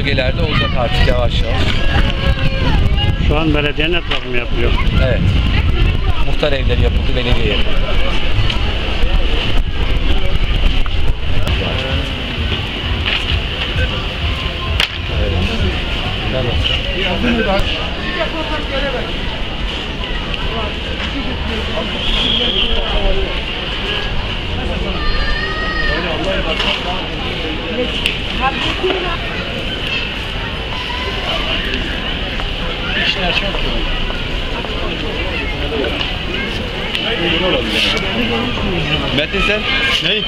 bölgelerde olacak artık yavaş yavaş. Şu an belediyenin etrafı mı yapılıyor? Evet. Muhtar evleri yapıldı belediye yapıldı. Metin sen? Ne?